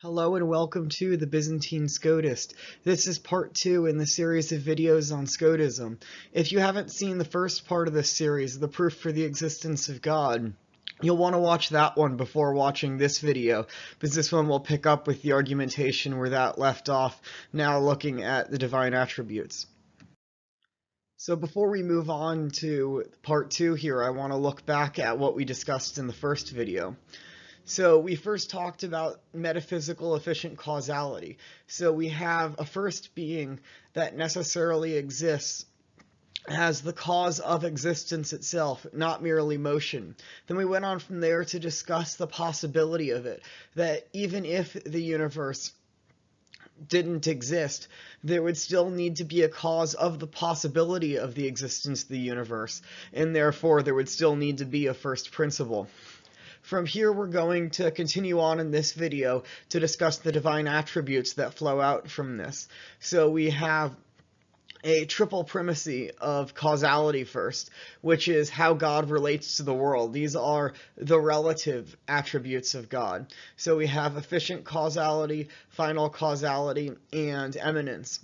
Hello and welcome to the Byzantine Scotist. This is part two in the series of videos on Scotism. If you haven't seen the first part of this series, the proof for the existence of God, you'll want to watch that one before watching this video, because this one will pick up with the argumentation where that left off, now looking at the divine attributes. So before we move on to part two here, I want to look back at what we discussed in the first video. So we first talked about metaphysical efficient causality. So we have a first being that necessarily exists as the cause of existence itself, not merely motion. Then we went on from there to discuss the possibility of it, that even if the universe didn't exist, there would still need to be a cause of the possibility of the existence of the universe, and therefore there would still need to be a first principle. From here, we're going to continue on in this video to discuss the divine attributes that flow out from this. So we have a triple primacy of causality first, which is how God relates to the world. These are the relative attributes of God. So we have efficient causality, final causality, and eminence.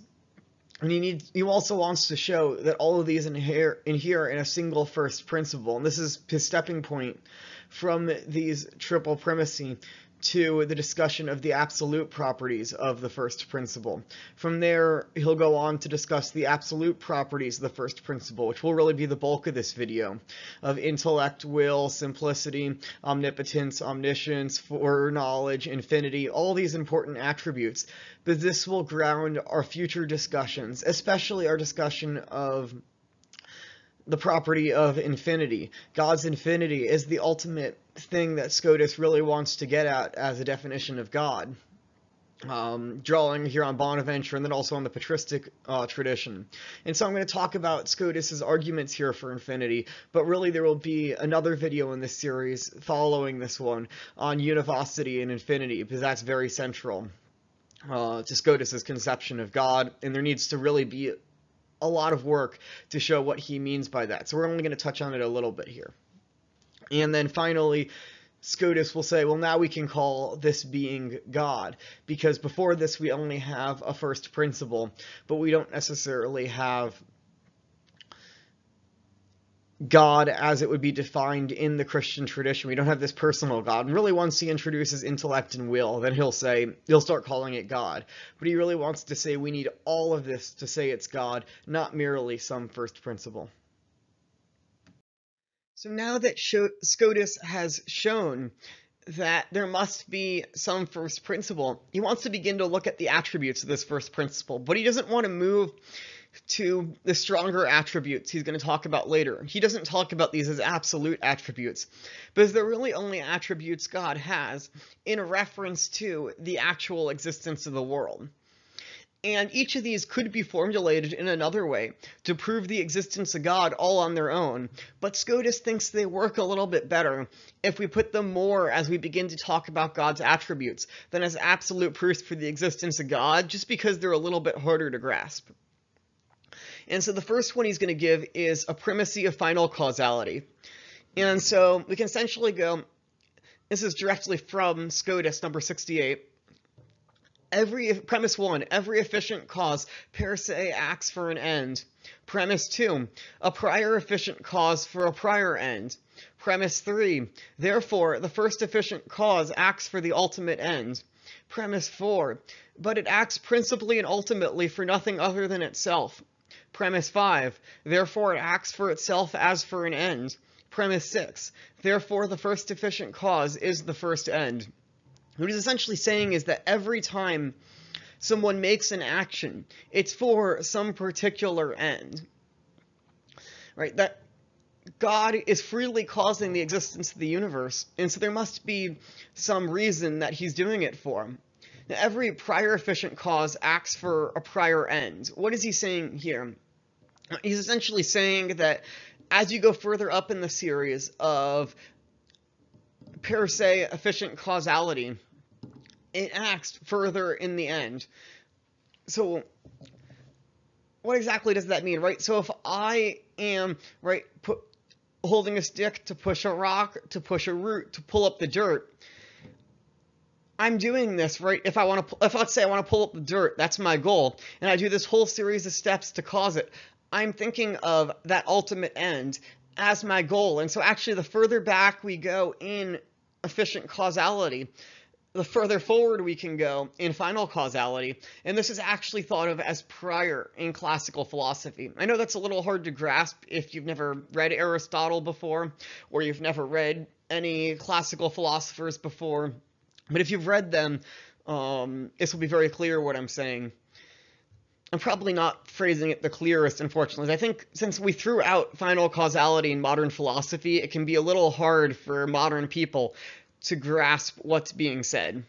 And he he also wants to show that all of these inhere, inhere in a single first principle. And this is his stepping point from these triple primacy to the discussion of the absolute properties of the first principle. From there, he'll go on to discuss the absolute properties of the first principle, which will really be the bulk of this video, of intellect, will, simplicity, omnipotence, omniscience, foreknowledge, infinity, all these important attributes. But this will ground our future discussions, especially our discussion of the property of infinity. God's infinity is the ultimate thing that Scotus really wants to get at as a definition of God. Um, drawing here on Bonaventure and then also on the patristic uh, tradition. And so I'm going to talk about Scotus's arguments here for infinity, but really there will be another video in this series following this one on univocity and infinity, because that's very central uh, to Scotus's conception of God, and there needs to really be a lot of work to show what he means by that. So we're only going to touch on it a little bit here. And then finally, Scotus will say, well, now we can call this being God, because before this we only have a first principle, but we don't necessarily have God as it would be defined in the Christian tradition. We don't have this personal God. And really, once he introduces intellect and will, then he'll say, he'll start calling it God. But he really wants to say we need all of this to say it's God, not merely some first principle. So now that Scotus has shown that there must be some first principle, he wants to begin to look at the attributes of this first principle, but he doesn't want to move to the stronger attributes he's going to talk about later. He doesn't talk about these as absolute attributes, because they're really only attributes God has in reference to the actual existence of the world. And each of these could be formulated in another way to prove the existence of God all on their own, but Scotus thinks they work a little bit better if we put them more as we begin to talk about God's attributes than as absolute proofs for the existence of God, just because they're a little bit harder to grasp. And so the first one he's going to give is a primacy of final causality. And so we can essentially go, this is directly from SCOTUS number 68. Every premise one, every efficient cause per se acts for an end. Premise two, a prior efficient cause for a prior end. Premise three, therefore the first efficient cause acts for the ultimate end. Premise four, but it acts principally and ultimately for nothing other than itself. Premise 5. Therefore it acts for itself as for an end. Premise 6. Therefore the first efficient cause is the first end. What he's essentially saying is that every time someone makes an action, it's for some particular end. Right? That God is freely causing the existence of the universe, and so there must be some reason that he's doing it for. Every prior efficient cause acts for a prior end. What is he saying here? he's essentially saying that as you go further up in the series of per se efficient causality, it acts further in the end. So what exactly does that mean, right? So if I am, right, put, holding a stick to push a rock, to push a root, to pull up the dirt, I'm doing this, right? If I want to, if let's say I want to pull up the dirt, that's my goal, and I do this whole series of steps to cause it, I'm thinking of that ultimate end as my goal. And so actually the further back we go in efficient causality, the further forward we can go in final causality. And this is actually thought of as prior in classical philosophy. I know that's a little hard to grasp if you've never read Aristotle before, or you've never read any classical philosophers before. But if you've read them, um, this will be very clear what I'm saying. I'm probably not phrasing it the clearest, unfortunately. I think since we threw out final causality in modern philosophy, it can be a little hard for modern people to grasp what's being said.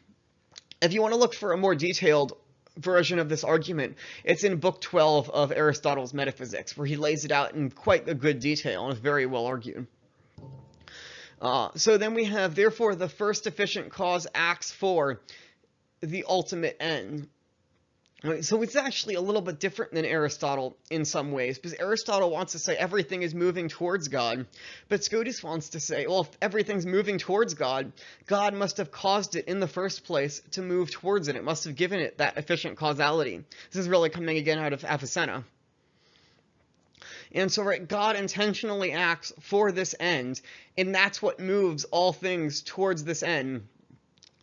If you want to look for a more detailed version of this argument, it's in Book 12 of Aristotle's Metaphysics, where he lays it out in quite a good detail and is very well argued. Uh, so then we have, therefore, the first efficient cause acts for the ultimate end. Right, So it's actually a little bit different than Aristotle in some ways, because Aristotle wants to say everything is moving towards God, but Scotus wants to say, well, if everything's moving towards God, God must have caused it in the first place to move towards it. It must have given it that efficient causality. This is really coming again out of Avicenna. And so, right, God intentionally acts for this end, and that's what moves all things towards this end.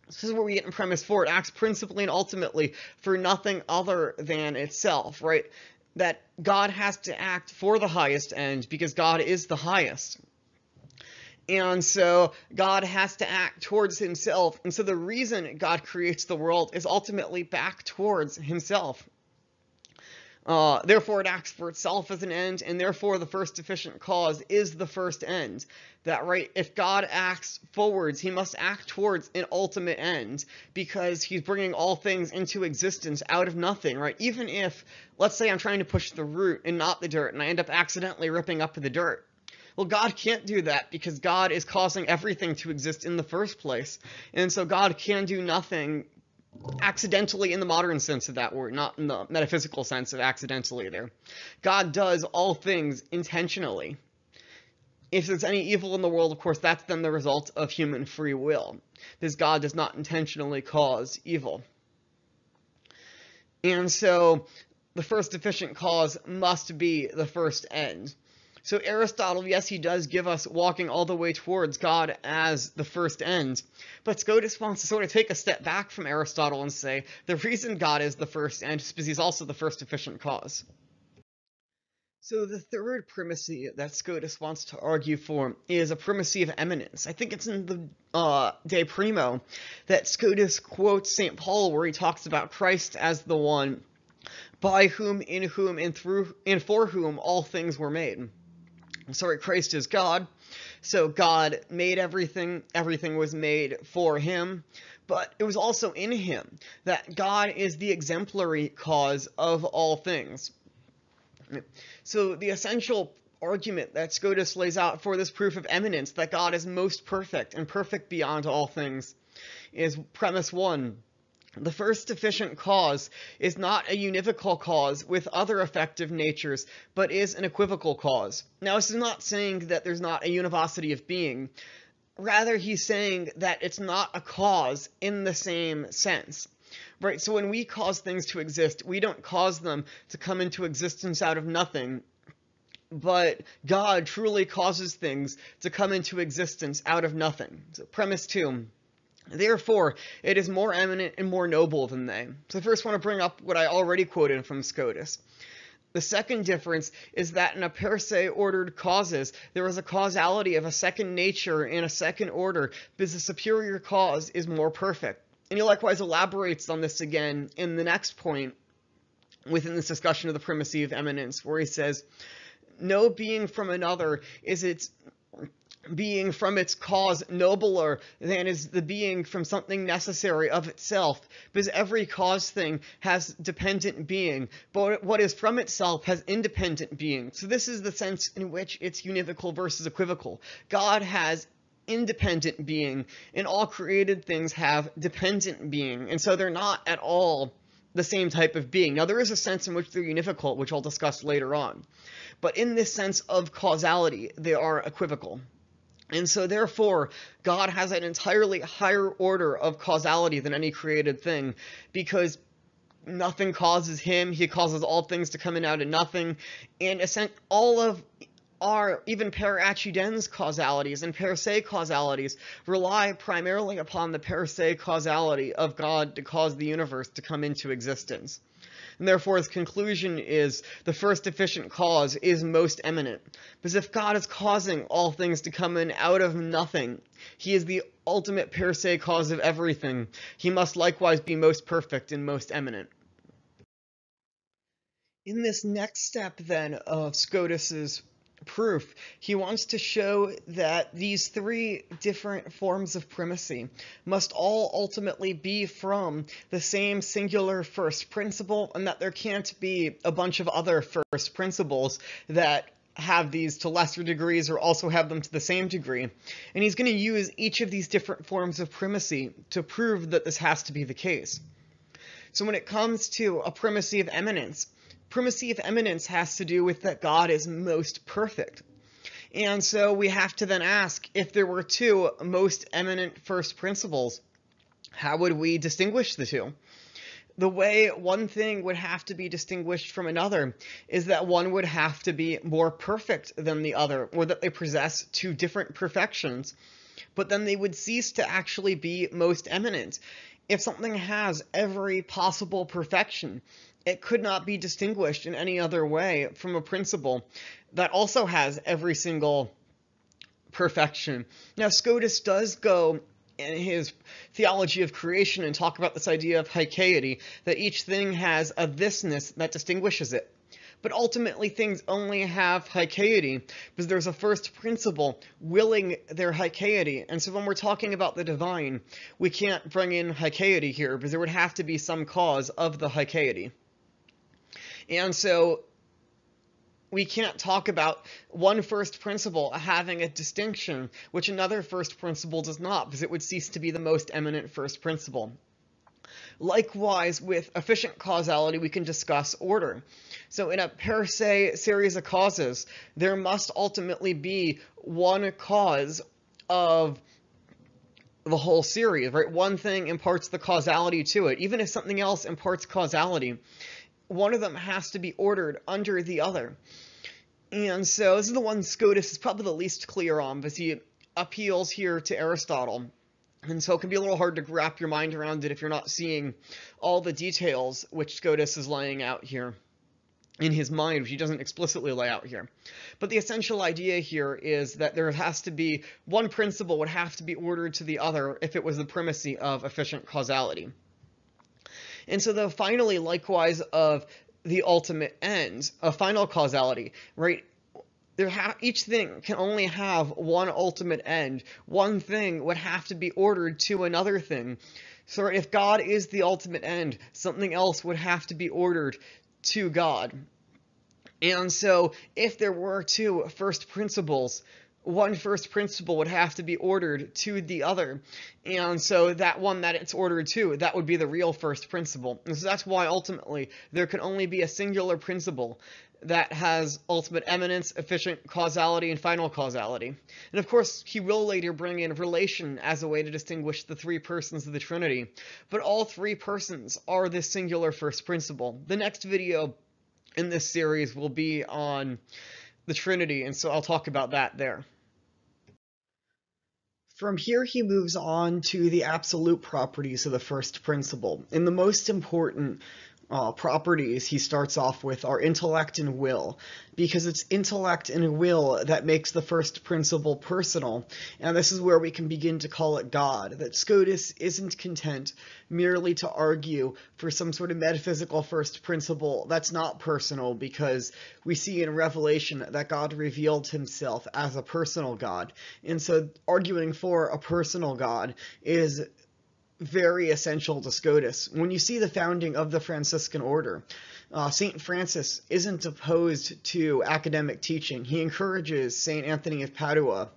This is where we get in premise four. It acts principally and ultimately for nothing other than itself, right? That God has to act for the highest end because God is the highest. And so God has to act towards himself. And so the reason God creates the world is ultimately back towards himself. Uh, therefore, it acts for itself as an end, and therefore the first efficient cause is the first end. That, right, if God acts forwards, he must act towards an ultimate end, because he's bringing all things into existence out of nothing, right? Even if, let's say I'm trying to push the root and not the dirt, and I end up accidentally ripping up the dirt. Well, God can't do that because God is causing everything to exist in the first place. And so God can do nothing accidentally in the modern sense of that word, not in the metaphysical sense of accidentally there. God does all things intentionally. If there's any evil in the world, of course, that's then the result of human free will, because God does not intentionally cause evil. And so the first efficient cause must be the first end. So Aristotle, yes, he does give us walking all the way towards God as the first end. But Scotus wants to sort of take a step back from Aristotle and say the reason God is the first end is because he's also the first efficient cause. So the third primacy that Scotus wants to argue for is a primacy of eminence. I think it's in the uh, De Primo that Scotus quotes St. Paul where he talks about Christ as the one by whom, in whom, and through, and for whom all things were made sorry, Christ is God. So God made everything, everything was made for him, but it was also in him that God is the exemplary cause of all things. So the essential argument that Scotus lays out for this proof of eminence, that God is most perfect and perfect beyond all things, is premise one the first efficient cause is not a univocal cause with other effective natures, but is an equivocal cause. Now, this is not saying that there's not a univocity of being. Rather, he's saying that it's not a cause in the same sense. Right, so when we cause things to exist, we don't cause them to come into existence out of nothing, but God truly causes things to come into existence out of nothing. So premise two. Therefore, it is more eminent and more noble than they. So I first want to bring up what I already quoted from Scotus. The second difference is that in a per se ordered causes, there is a causality of a second nature in a second order, because the superior cause is more perfect. And he likewise elaborates on this again in the next point within this discussion of the primacy of eminence, where he says, No being from another is its being from its cause nobler than is the being from something necessary of itself, because every cause thing has dependent being, but what is from itself has independent being. So this is the sense in which it's univocal versus equivocal. God has independent being, and all created things have dependent being, and so they're not at all the same type of being. Now, there is a sense in which they're univocal, which I'll discuss later on. But in this sense of causality, they are equivocal. And so, therefore, God has an entirely higher order of causality than any created thing because nothing causes him. He causes all things to come in out of nothing. And all of our, even per accidens causalities and per se causalities, rely primarily upon the per se causality of God to cause the universe to come into existence and therefore his conclusion is the first efficient cause is most eminent. Because if God is causing all things to come in out of nothing, he is the ultimate per se cause of everything. He must likewise be most perfect and most eminent. In this next step, then, of Scotus's proof. He wants to show that these three different forms of primacy must all ultimately be from the same singular first principle, and that there can't be a bunch of other first principles that have these to lesser degrees or also have them to the same degree. And he's going to use each of these different forms of primacy to prove that this has to be the case. So when it comes to a primacy of eminence, primacy of eminence has to do with that God is most perfect. And so we have to then ask if there were two most eminent first principles, how would we distinguish the two? The way one thing would have to be distinguished from another is that one would have to be more perfect than the other, or that they possess two different perfections, but then they would cease to actually be most eminent. If something has every possible perfection, it could not be distinguished in any other way from a principle that also has every single perfection. Now, Scotus does go in his theology of creation and talk about this idea of haecceity, that each thing has a thisness that distinguishes it. But ultimately, things only have haecceity because there's a first principle willing their haecceity. And so when we're talking about the divine, we can't bring in haecceity here because there would have to be some cause of the haecceity. And so we can't talk about one first principle having a distinction, which another first principle does not, because it would cease to be the most eminent first principle. Likewise, with efficient causality, we can discuss order. So in a per se series of causes, there must ultimately be one cause of the whole series, right? One thing imparts the causality to it. Even if something else imparts causality, one of them has to be ordered under the other. And so this is the one Scotus is probably the least clear on, because he appeals here to Aristotle. And so it can be a little hard to wrap your mind around it if you're not seeing all the details which Scotus is laying out here in his mind, which he doesn't explicitly lay out here. But the essential idea here is that there has to be one principle would have to be ordered to the other if it was the primacy of efficient causality. And so the finally, likewise, of the ultimate ends, a final causality, right? There ha- each thing can only have one ultimate end. One thing would have to be ordered to another thing. So if God is the ultimate end, something else would have to be ordered to God. And so if there were two first principles, one first principle would have to be ordered to the other. And so that one that it's ordered to, that would be the real first principle. And so that's why ultimately there can only be a singular principle that has ultimate eminence, efficient causality, and final causality. And of course, he will later bring in relation as a way to distinguish the three persons of the Trinity. But all three persons are this singular first principle. The next video in this series will be on the Trinity, and so I'll talk about that there. From here, he moves on to the absolute properties of the first principle. And the most important uh, properties he starts off with are intellect and will, because it's intellect and will that makes the first principle personal, and this is where we can begin to call it God, that Scotus isn't content merely to argue for some sort of metaphysical first principle that's not personal, because we see in Revelation that God revealed himself as a personal God, and so arguing for a personal God is very essential to SCOTUS. When you see the founding of the Franciscan order, uh, St. Francis isn't opposed to academic teaching. He encourages St. Anthony of Padua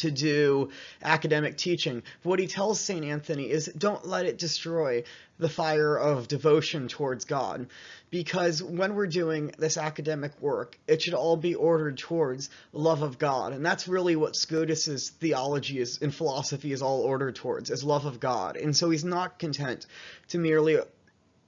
to do academic teaching. What he tells St. Anthony is don't let it destroy the fire of devotion towards God. Because when we're doing this academic work, it should all be ordered towards love of God. And that's really what Scotus's theology is and philosophy is all ordered towards, is love of God. And so he's not content to merely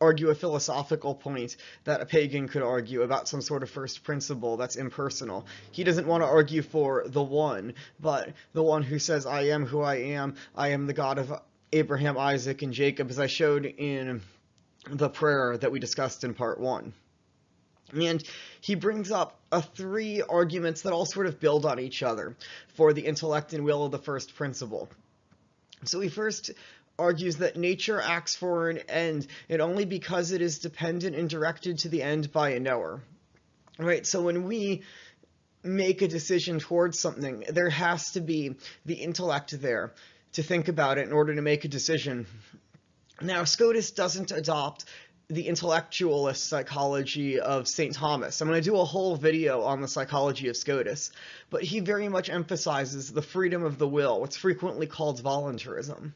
argue a philosophical point that a pagan could argue about some sort of first principle that's impersonal. He doesn't want to argue for the one, but the one who says, I am who I am, I am the God of Abraham, Isaac, and Jacob, as I showed in the prayer that we discussed in part one. And he brings up uh, three arguments that all sort of build on each other for the intellect and will of the first principle. So he first argues that nature acts for an end, and only because it is dependent and directed to the end by a knower. Right, so when we make a decision towards something, there has to be the intellect there to think about it in order to make a decision. Now, Scotus doesn't adopt the intellectualist psychology of St. Thomas. I'm going to do a whole video on the psychology of Scotus, but he very much emphasizes the freedom of the will, what's frequently called voluntarism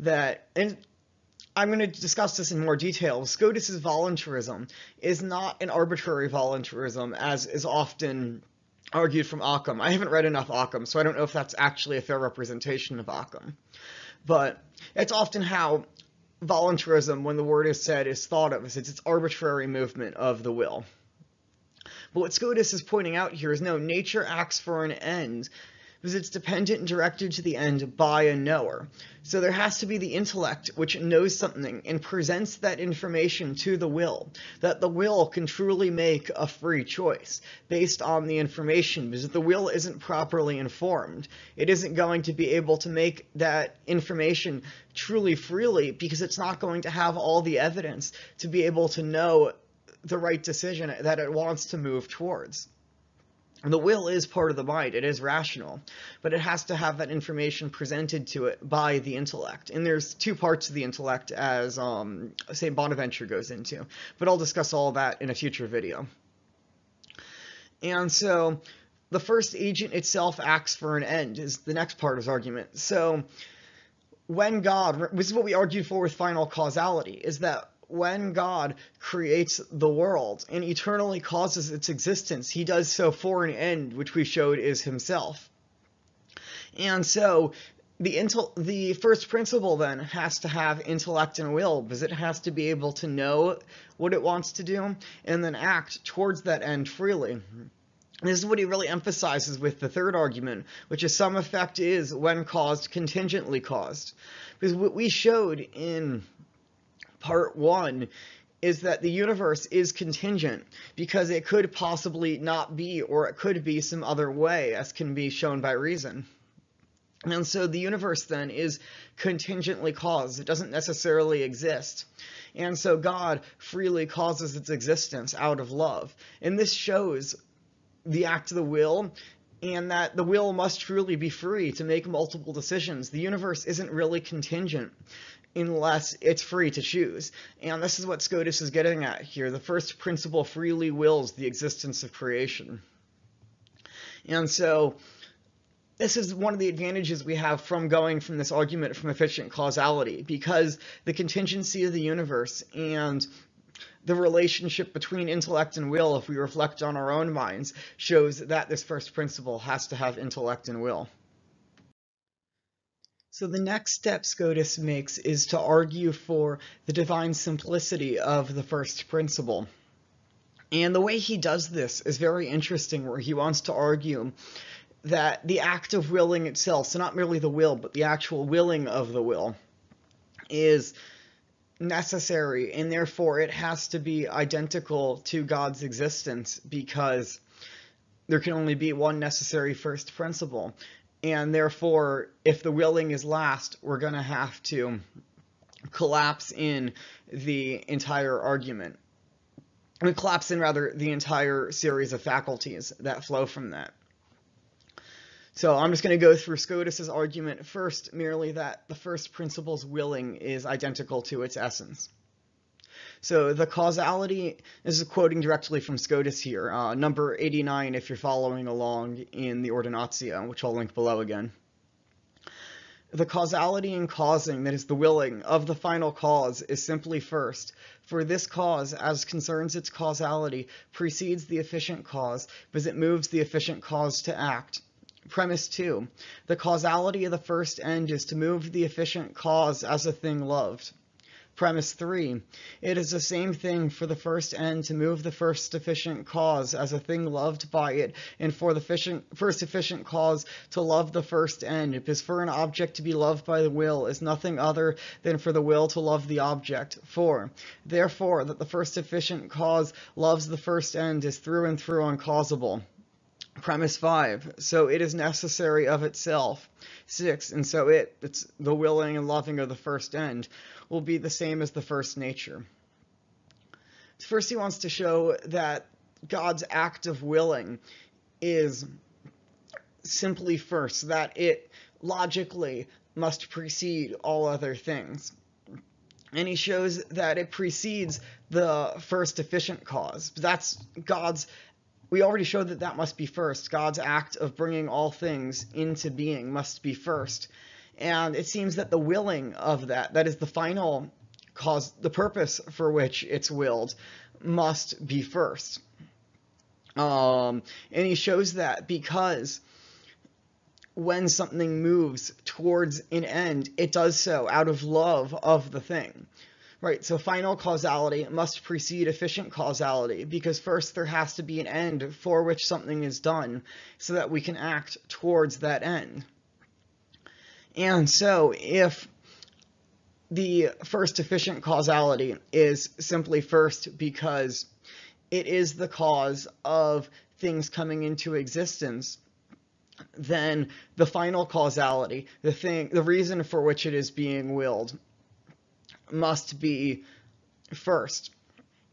that, and I'm going to discuss this in more detail. Scotus's voluntarism is not an arbitrary voluntarism, as is often argued from Occam. I haven't read enough Occam, so I don't know if that's actually a fair representation of Occam. But it's often how voluntarism, when the word is said, is thought of as it's, it's arbitrary movement of the will. But what Scotus is pointing out here is no, nature acts for an end, because it's dependent and directed to the end by a knower. So there has to be the intellect which knows something and presents that information to the will, that the will can truly make a free choice based on the information, because if the will isn't properly informed, it isn't going to be able to make that information truly freely because it's not going to have all the evidence to be able to know the right decision that it wants to move towards the will is part of the mind, it is rational, but it has to have that information presented to it by the intellect. And there's two parts of the intellect as um, St. Bonaventure goes into, but I'll discuss all that in a future video. And so the first agent itself acts for an end is the next part of his argument. So when God, this is what we argued for with final causality, is that when God creates the world and eternally causes its existence, he does so for an end, which we showed is himself. And so the intel the first principle then has to have intellect and will because it has to be able to know what it wants to do and then act towards that end freely. This is what he really emphasizes with the third argument, which is some effect is, when caused, contingently caused. Because what we showed in part one is that the universe is contingent because it could possibly not be or it could be some other way as can be shown by reason. And so the universe then is contingently caused. It doesn't necessarily exist. And so God freely causes its existence out of love. And this shows the act of the will and that the will must truly be free to make multiple decisions. The universe isn't really contingent unless it's free to choose. And this is what Scotus is getting at here. The first principle freely wills the existence of creation. And so this is one of the advantages we have from going from this argument from efficient causality, because the contingency of the universe and the relationship between intellect and will, if we reflect on our own minds, shows that this first principle has to have intellect and will. So the next step Scotus makes is to argue for the divine simplicity of the first principle. And the way he does this is very interesting, where he wants to argue that the act of willing itself, so not merely the will, but the actual willing of the will, is necessary, and therefore it has to be identical to God's existence because there can only be one necessary first principle and therefore, if the willing is last, we're going to have to collapse in the entire argument. We collapse in, rather, the entire series of faculties that flow from that. So I'm just going to go through Scotus's argument first, merely that the first principle's willing is identical to its essence. So the causality, this is quoting directly from Scotus here, uh, number 89 if you're following along in the Ordinatio, which I'll link below again. The causality in causing, that is the willing, of the final cause is simply first. For this cause, as concerns its causality, precedes the efficient cause, because it moves the efficient cause to act. Premise 2. The causality of the first end is to move the efficient cause as a thing loved. Premise 3. It is the same thing for the first end to move the first efficient cause as a thing loved by it, and for the first efficient cause to love the first end, because for an object to be loved by the will is nothing other than for the will to love the object. 4. Therefore, that the first efficient cause loves the first end is through and through uncausable. Premise 5. So it is necessary of itself. 6. And so it, it's the willing and loving of the first end will be the same as the first nature. First, he wants to show that God's act of willing is simply first, that it logically must precede all other things. And he shows that it precedes the first efficient cause. That's God's, we already showed that that must be first. God's act of bringing all things into being must be first. And it seems that the willing of that, that is the final cause, the purpose for which it's willed, must be first. Um, and he shows that because when something moves towards an end, it does so out of love of the thing. Right, so final causality must precede efficient causality because first there has to be an end for which something is done so that we can act towards that end. And so if the first efficient causality is simply first because it is the cause of things coming into existence, then the final causality, the thing, the reason for which it is being willed, must be first,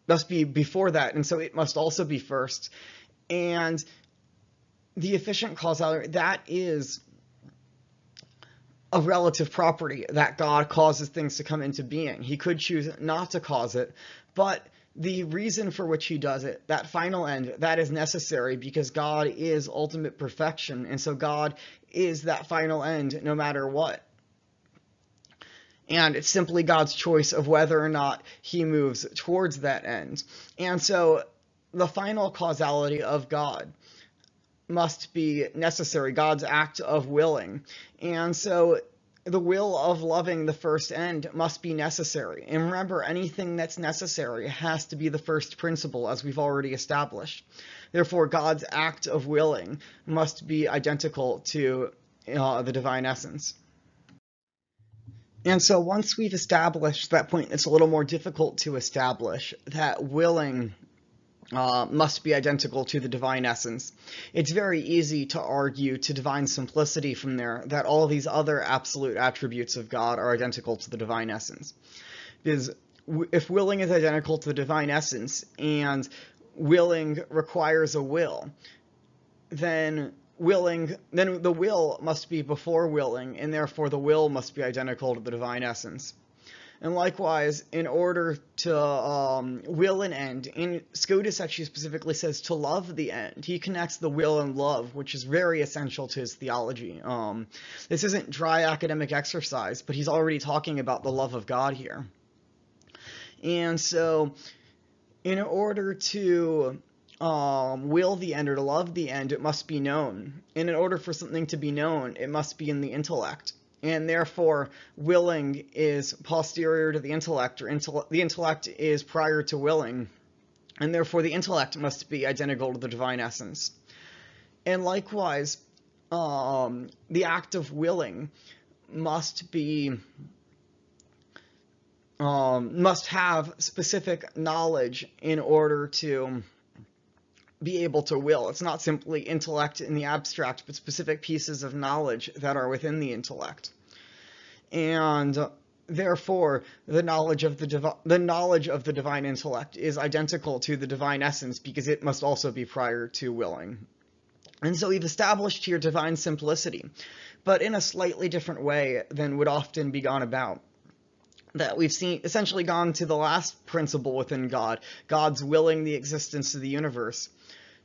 must be before that, and so it must also be first. And the efficient causality, that is a relative property that God causes things to come into being. He could choose not to cause it, but the reason for which he does it, that final end, that is necessary because God is ultimate perfection, and so God is that final end no matter what. And it's simply God's choice of whether or not he moves towards that end. And so the final causality of God must be necessary, God's act of willing. And so the will of loving the first end must be necessary. And remember, anything that's necessary has to be the first principle, as we've already established. Therefore, God's act of willing must be identical to uh, the divine essence. And so once we've established that point, it's a little more difficult to establish that willing uh, must be identical to the divine essence. It's very easy to argue to divine simplicity from there that all these other absolute attributes of God are identical to the divine essence. Because if willing is identical to the divine essence and willing requires a will, then willing, then the will must be before willing, and therefore the will must be identical to the divine essence. And likewise, in order to um, will an end, and Scotus actually specifically says to love the end. He connects the will and love, which is very essential to his theology. Um, this isn't dry academic exercise, but he's already talking about the love of God here. And so, in order to um, will the end or to love the end, it must be known. And in order for something to be known, it must be in the intellect and therefore willing is posterior to the intellect, or the intellect is prior to willing, and therefore the intellect must be identical to the divine essence. And likewise, um, the act of willing must be um, must have specific knowledge in order to be able to will. It's not simply intellect in the abstract, but specific pieces of knowledge that are within the intellect. And therefore, the knowledge of the the knowledge of the divine intellect is identical to the divine essence because it must also be prior to willing. And so we've established here divine simplicity, but in a slightly different way than would often be gone about. That we've seen essentially gone to the last principle within God, God's willing the existence of the universe,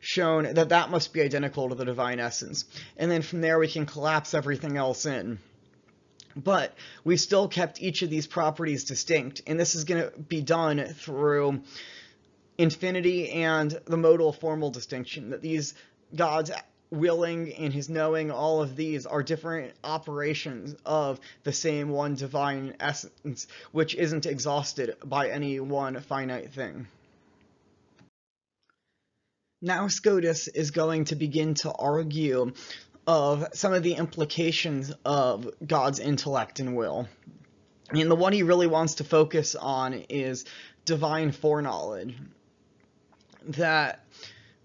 shown that that must be identical to the divine essence. And then from there we can collapse everything else in. But we've still kept each of these properties distinct, and this is going to be done through infinity and the modal formal distinction, that these gods willing and his knowing, all of these are different operations of the same one divine essence, which isn't exhausted by any one finite thing. Now Scotus is going to begin to argue of some of the implications of God's intellect and will. And the one he really wants to focus on is divine foreknowledge. That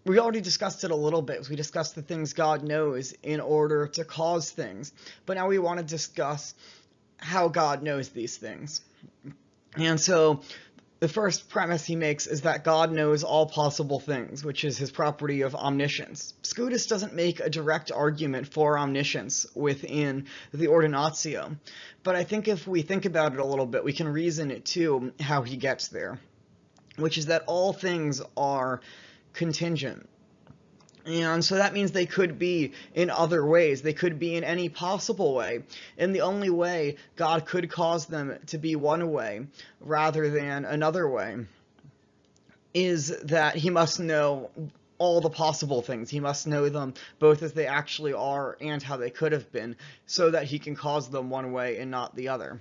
we already discussed it a little bit. We discussed the things God knows in order to cause things. But now we want to discuss how God knows these things. And so the first premise he makes is that God knows all possible things, which is his property of omniscience. Scotus doesn't make a direct argument for omniscience within the Ordinatio, but I think if we think about it a little bit, we can reason it to how he gets there, which is that all things are contingent. And so that means they could be in other ways. They could be in any possible way. And the only way God could cause them to be one way rather than another way is that he must know all the possible things. He must know them both as they actually are and how they could have been so that he can cause them one way and not the other.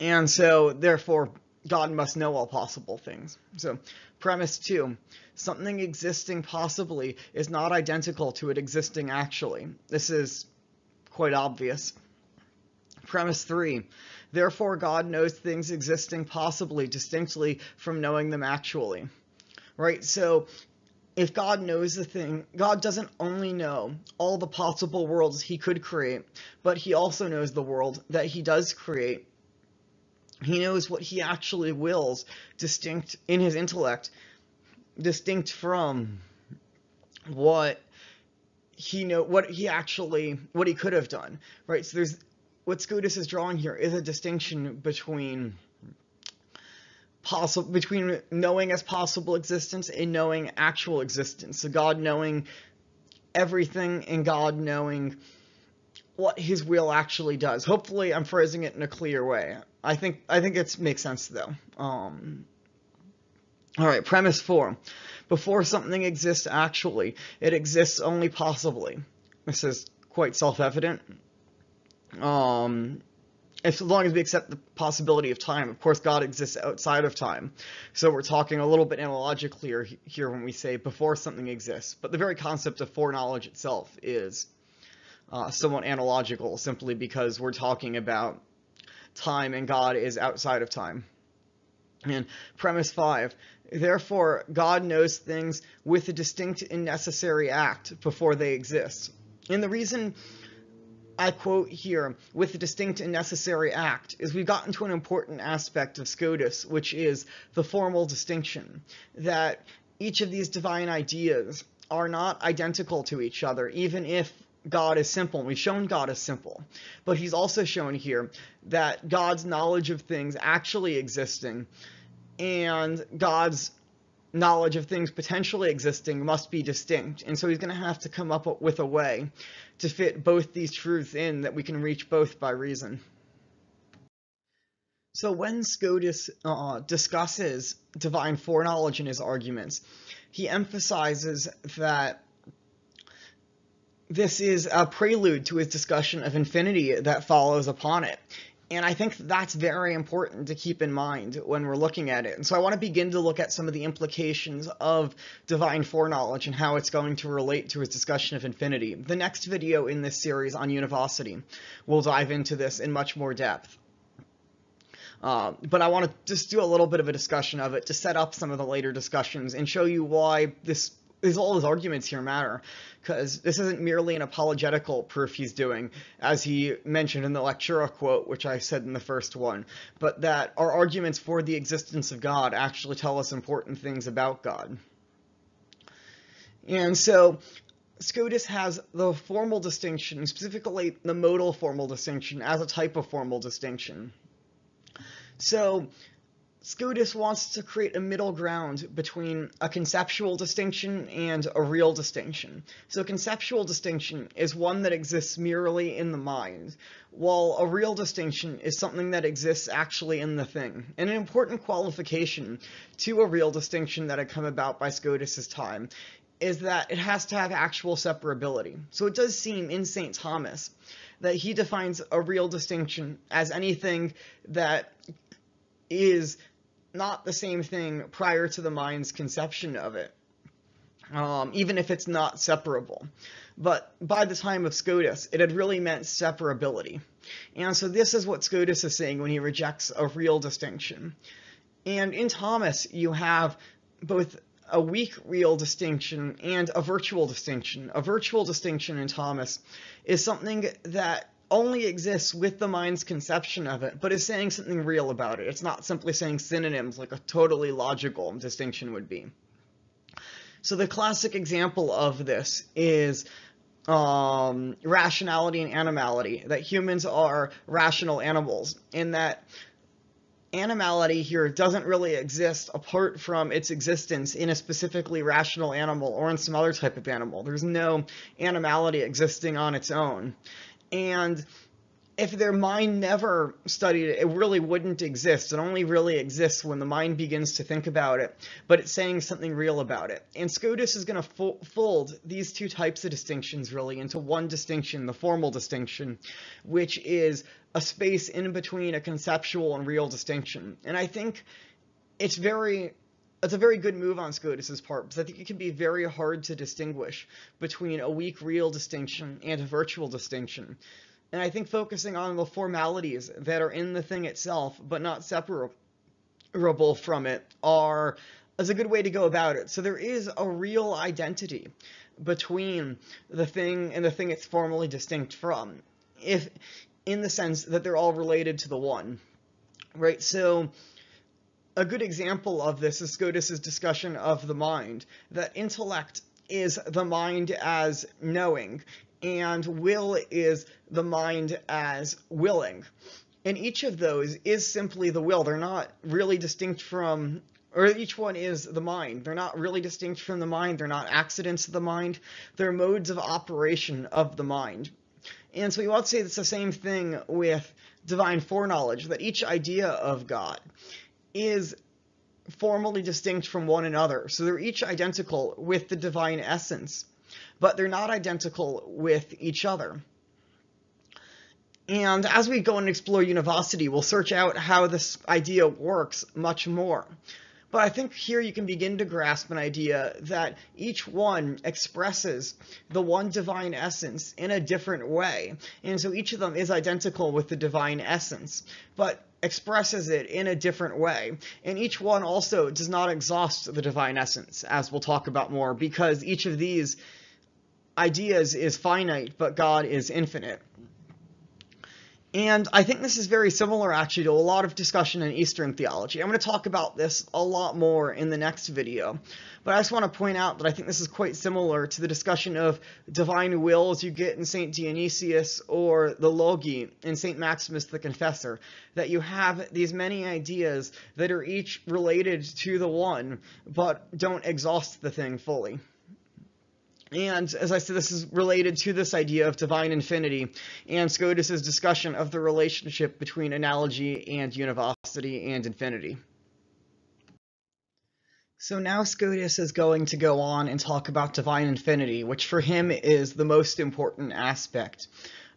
And so, therefore, God must know all possible things. So, premise two something existing possibly is not identical to it existing actually. This is quite obvious. Premise three therefore, God knows things existing possibly distinctly from knowing them actually. Right? So, if God knows the thing, God doesn't only know all the possible worlds he could create, but he also knows the world that he does create he knows what he actually wills, distinct in his intellect, distinct from what he know what he actually what he could have done. Right? So there's what Scotus is drawing here is a distinction between possible between knowing as possible existence and knowing actual existence. So God knowing everything and God knowing what his will actually does. Hopefully I'm phrasing it in a clear way. I think I think it makes sense though. Um, all right, premise four. Before something exists actually, it exists only possibly. This is quite self-evident. Um, as long as we accept the possibility of time, of course, God exists outside of time. So we're talking a little bit analogically here when we say before something exists. But the very concept of foreknowledge itself is uh, somewhat analogical, simply because we're talking about time and God is outside of time. And premise five, therefore, God knows things with a distinct and necessary act before they exist. And the reason I quote here, with a distinct and necessary act, is we've gotten to an important aspect of SCOTUS, which is the formal distinction, that each of these divine ideas are not identical to each other, even if God is simple. We've shown God is simple. But he's also shown here that God's knowledge of things actually existing and God's knowledge of things potentially existing must be distinct. And so he's going to have to come up with a way to fit both these truths in that we can reach both by reason. So when Scotus uh, discusses divine foreknowledge in his arguments, he emphasizes that this is a prelude to his discussion of infinity that follows upon it. And I think that's very important to keep in mind when we're looking at it. And so I want to begin to look at some of the implications of divine foreknowledge and how it's going to relate to his discussion of infinity. The next video in this series on univocity will dive into this in much more depth. Uh, but I want to just do a little bit of a discussion of it to set up some of the later discussions and show you why this is all his arguments here matter because this isn't merely an apologetical proof he's doing, as he mentioned in the Lectura quote, which I said in the first one, but that our arguments for the existence of God actually tell us important things about God. And so SCOTUS has the formal distinction, specifically the modal formal distinction, as a type of formal distinction. So Scotus wants to create a middle ground between a conceptual distinction and a real distinction. So conceptual distinction is one that exists merely in the mind, while a real distinction is something that exists actually in the thing. And an important qualification to a real distinction that had come about by Scotus's time is that it has to have actual separability. So it does seem in St. Thomas that he defines a real distinction as anything that is not the same thing prior to the mind's conception of it, um, even if it's not separable. But by the time of Scotus, it had really meant separability. And so this is what Scotus is saying when he rejects a real distinction. And in Thomas, you have both a weak real distinction and a virtual distinction. A virtual distinction in Thomas is something that only exists with the mind's conception of it, but is saying something real about it. It's not simply saying synonyms like a totally logical distinction would be. So the classic example of this is um, rationality and animality, that humans are rational animals, in that animality here doesn't really exist apart from its existence in a specifically rational animal or in some other type of animal. There's no animality existing on its own. And if their mind never studied it, it really wouldn't exist. It only really exists when the mind begins to think about it, but it's saying something real about it. And Scotus is going to fold these two types of distinctions really into one distinction, the formal distinction, which is a space in between a conceptual and real distinction. And I think it's very it's a very good move on Scotus's part because I think it can be very hard to distinguish between a weak real distinction and a virtual distinction. And I think focusing on the formalities that are in the thing itself, but not separable from it, are is a good way to go about it. So there is a real identity between the thing and the thing it's formally distinct from, if in the sense that they're all related to the one, right? So a good example of this is Scotus's discussion of the mind, that intellect is the mind as knowing, and will is the mind as willing. And each of those is simply the will. They're not really distinct from, or each one is the mind. They're not really distinct from the mind. They're not accidents of the mind. They're modes of operation of the mind. And so you ought to say it's the same thing with divine foreknowledge, that each idea of God is formally distinct from one another. So they're each identical with the divine essence but they're not identical with each other. And as we go and explore Univocity, we'll search out how this idea works much more. But I think here you can begin to grasp an idea that each one expresses the one divine essence in a different way. And so each of them is identical with the divine essence, but expresses it in a different way. And each one also does not exhaust the divine essence, as we'll talk about more, because each of these ideas is finite, but God is infinite. And I think this is very similar actually to a lot of discussion in Eastern theology. I'm going to talk about this a lot more in the next video. But I just want to point out that I think this is quite similar to the discussion of divine wills you get in St. Dionysius or the Logoi in St. Maximus the Confessor. That you have these many ideas that are each related to the one, but don't exhaust the thing fully. And as I said, this is related to this idea of divine infinity and Scotus's discussion of the relationship between analogy and univocity and infinity. So now Scotus is going to go on and talk about divine infinity, which for him is the most important aspect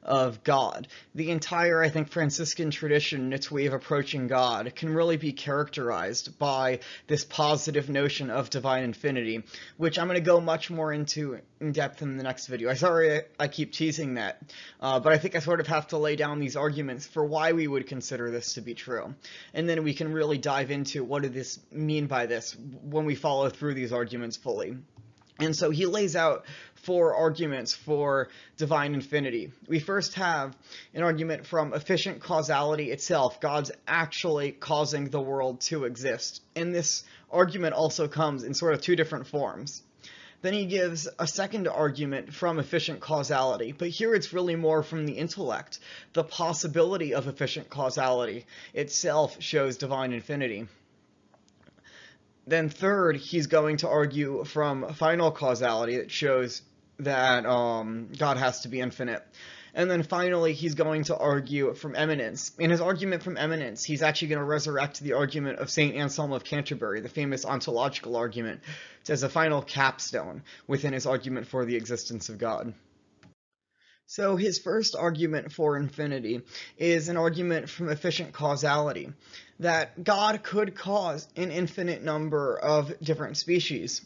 of God. The entire, I think, Franciscan tradition, and its way of approaching God, can really be characterized by this positive notion of divine infinity, which I'm going to go much more into in depth in the next video. I sorry I, keep teasing that, uh, but I think I sort of have to lay down these arguments for why we would consider this to be true. And then we can really dive into what does this mean by this when we follow through these arguments fully. And so he lays out four arguments for divine infinity. We first have an argument from efficient causality itself, God's actually causing the world to exist. And this argument also comes in sort of two different forms. Then he gives a second argument from efficient causality, but here it's really more from the intellect. The possibility of efficient causality itself shows divine infinity. Then third, he's going to argue from final causality that shows that um, God has to be infinite. And then finally, he's going to argue from eminence. In his argument from eminence, he's actually going to resurrect the argument of St. Anselm of Canterbury, the famous ontological argument, as a final capstone within his argument for the existence of God. So his first argument for infinity is an argument from efficient causality, that God could cause an infinite number of different species.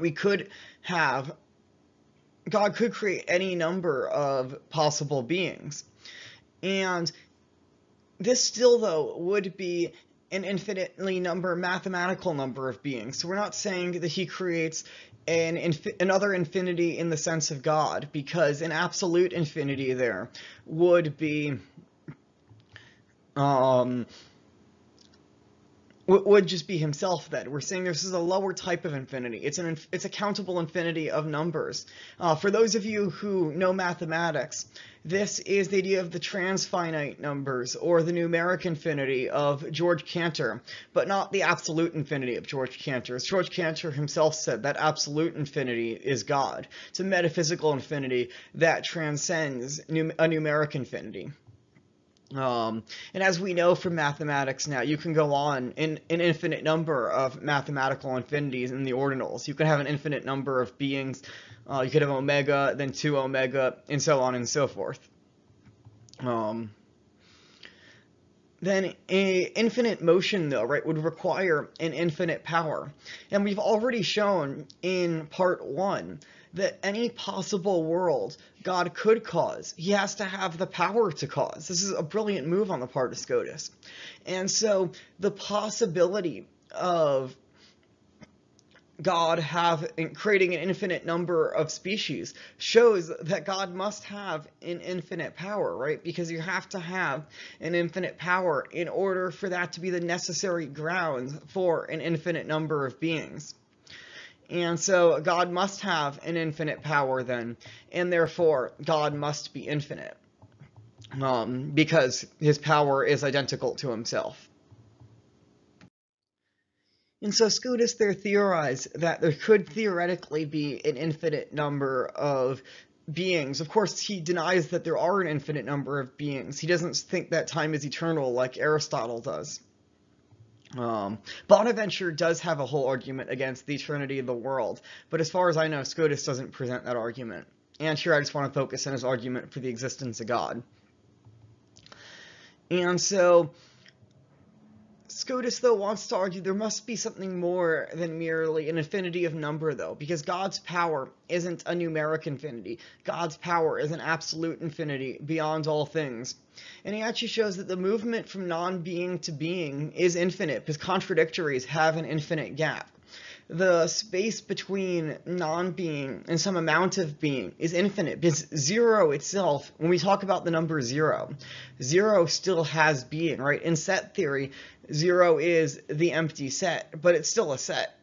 We could have God could create any number of possible beings. And this still, though, would be an infinitely number, mathematical number of beings. So we're not saying that he creates an infi another infinity in the sense of God, because an absolute infinity there would be um, would just be himself then. We're saying this is a lower type of infinity. It's an it's a countable infinity of numbers. Uh, for those of you who know mathematics, this is the idea of the transfinite numbers or the numeric infinity of George Cantor, but not the absolute infinity of George Cantor. As George Cantor himself said, that absolute infinity is God. It's a metaphysical infinity that transcends num a numeric infinity. Um, and as we know from mathematics now, you can go on in an infinite number of mathematical infinities in the ordinals. You can have an infinite number of beings. Uh, you could have omega, then 2 omega, and so on and so forth. Um, then infinite motion, though, right, would require an infinite power. And we've already shown in part one that any possible world God could cause, he has to have the power to cause. This is a brilliant move on the part of Scotus. And so the possibility of God have creating an infinite number of species shows that God must have an infinite power, right? Because you have to have an infinite power in order for that to be the necessary grounds for an infinite number of beings. And so God must have an infinite power then, and therefore God must be infinite, um, because his power is identical to himself. And so Scotus there theorized that there could theoretically be an infinite number of beings. Of course, he denies that there are an infinite number of beings. He doesn't think that time is eternal like Aristotle does. Um, Bonaventure does have a whole argument against the eternity of the world, but as far as I know, Scotus doesn't present that argument. And here I just want to focus on his argument for the existence of God. And so, Scotus, though, wants to argue there must be something more than merely an infinity of number, though, because God's power isn't a numeric infinity. God's power is an absolute infinity beyond all things. And he actually shows that the movement from non-being to being is infinite, because contradictories have an infinite gap. The space between non-being and some amount of being is infinite, because zero itself, when we talk about the number zero, zero still has being, right? In set theory, zero is the empty set, but it's still a set.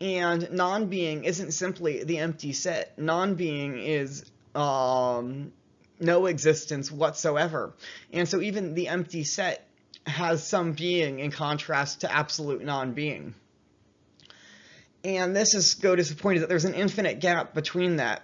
And non-being isn't simply the empty set. Non-being is um, no existence whatsoever. And so even the empty set has some being in contrast to absolute non-being. And this is go disappointed that there's an infinite gap between that.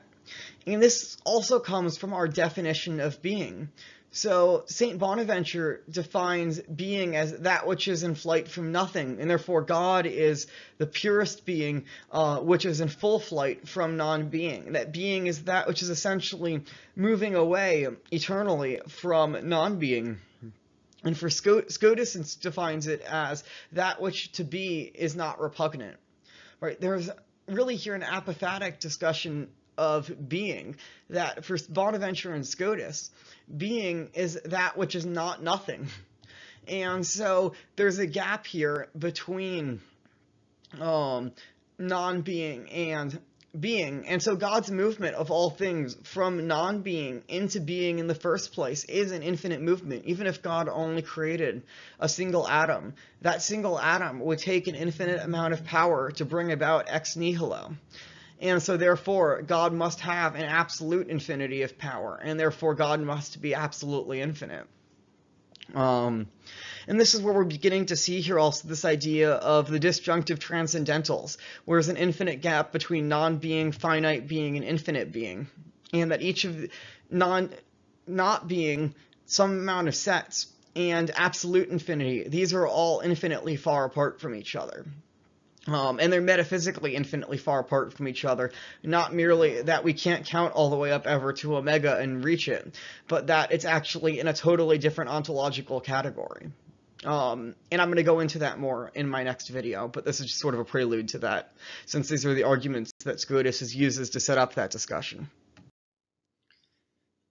And this also comes from our definition of being. So St. Bonaventure defines being as that which is in flight from nothing, and therefore God is the purest being, uh, which is in full flight from non-being. That being is that which is essentially moving away eternally from non-being. And for Scotus defines it as that which to be is not repugnant. Right? There's really here an apophatic discussion of being that for Bonaventure and Scotus, being is that which is not nothing. And so there's a gap here between um, non-being and being. And so God's movement of all things from non-being into being in the first place is an infinite movement. Even if God only created a single atom, that single atom would take an infinite amount of power to bring about ex nihilo. And so therefore, God must have an absolute infinity of power, and therefore God must be absolutely infinite. Um, and this is where we're beginning to see here also this idea of the disjunctive transcendentals, where there's an infinite gap between non-being, finite being, and infinite being, and that each of non not being some amount of sets and absolute infinity, these are all infinitely far apart from each other. Um, and they're metaphysically infinitely far apart from each other. Not merely that we can't count all the way up ever to omega and reach it, but that it's actually in a totally different ontological category. Um, and I'm going to go into that more in my next video, but this is just sort of a prelude to that, since these are the arguments that Scotus uses to set up that discussion.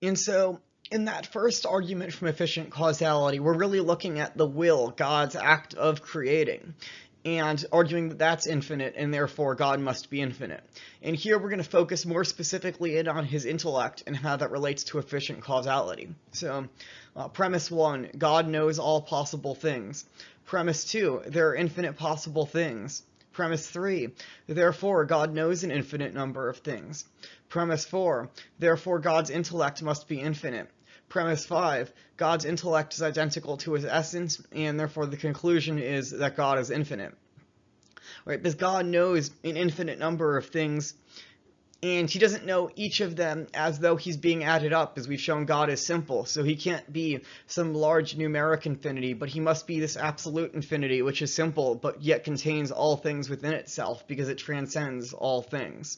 And so, in that first argument from efficient causality, we're really looking at the will, God's act of creating and arguing that that's infinite and therefore God must be infinite. And here we're going to focus more specifically in on his intellect and how that relates to efficient causality. So, uh, premise one, God knows all possible things. Premise two, there are infinite possible things. Premise 3, therefore God knows an infinite number of things. Premise 4, therefore God's intellect must be infinite. Premise 5, God's intellect is identical to his essence, and therefore the conclusion is that God is infinite. Right? Because God knows an infinite number of things, and he doesn't know each of them as though he's being added up, as we've shown God is simple. So he can't be some large numeric infinity, but he must be this absolute infinity, which is simple, but yet contains all things within itself, because it transcends all things.